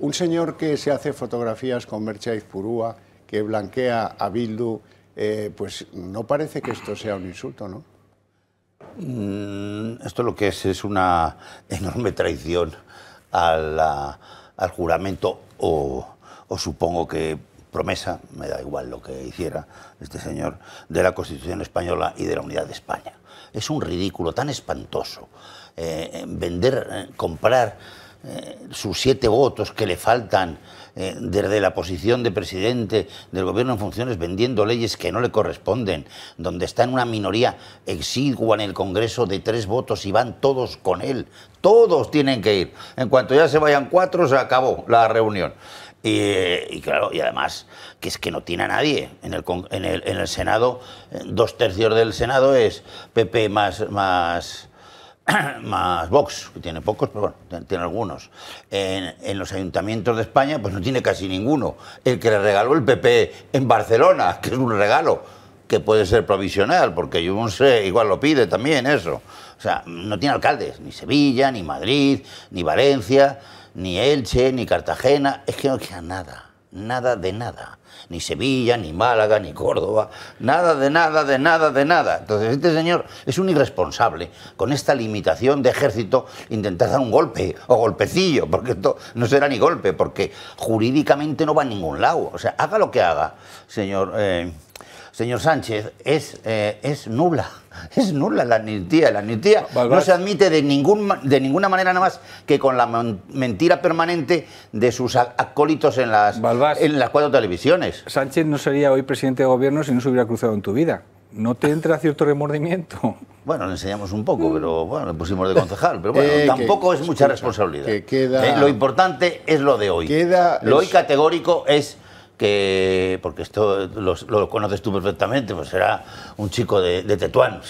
Un señor que se hace fotografías con Mercha Izpurúa, que blanquea a Bildu, eh, pues no parece que esto sea un insulto, ¿no? Mm, esto lo que es es una enorme traición al, juramento o, o supongo que promesa, me da igual lo que hiciera este señor, de la Constitución española y de la unidad de España. Es un ridículo tan espantoso eh, vender, eh, comprar eh, sus siete votos que le faltan eh, desde la posición de presidente del gobierno en funciones, vendiendo leyes que no le corresponden, donde está en una minoría exigua en el Congreso de tres votos y van todos con él. Todos tienen que ir. En cuanto ya se vayan cuatro, se acabó la reunión. Y, y, claro, y además que es que no tiene a nadie. En el, en el, en el Senado, eh, dos tercios del Senado es PP más, más Vox, que tiene pocos, pero bueno, tiene algunos. En, en, los ayuntamientos de España, pues no tiene casi ninguno. El que le regaló el PP en Barcelona, que es un regalo, que puede ser provisional, porque yo no sé, igual lo pide también eso. O sea, no tiene alcaldes, ni Sevilla, ni Madrid, ni Valencia, ni Elche, ni Cartagena. Es que no queda nada nada de nada. Ni Sevilla, ni Málaga, ni Córdoba, nada de nada, de nada, de nada. Entonces, este señor es un irresponsable. Con esta limitación de ejército, intentar dar un golpe o golpecillo, porque esto no será ni golpe, porque jurídicamente no va a ningún lado. O sea, haga lo que haga, señor. Eh, señor Sánchez, es, eh, es nula. Es nula la amnistía. La amnistía no se admite de, ningún, de ninguna manera nada más que con la mentira permanente de sus acólitos en las, en las cuatro televisiones. Sánchez no sería hoy presidente de gobierno si no se hubiera cruzado en tu vida. ¿No te entra cierto remordimiento? Bueno, le enseñamos un poco, pero bueno, le pusimos de concejal. Pero bueno, eh, tampoco que, es mucha responsabilidad. Que queda... eh, lo importante es lo de hoy. Queda lo hoy categórico es que, porque esto lo, lo, conoces tú perfectamente, pues será un chico de, de Tetuán.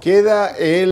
Queda el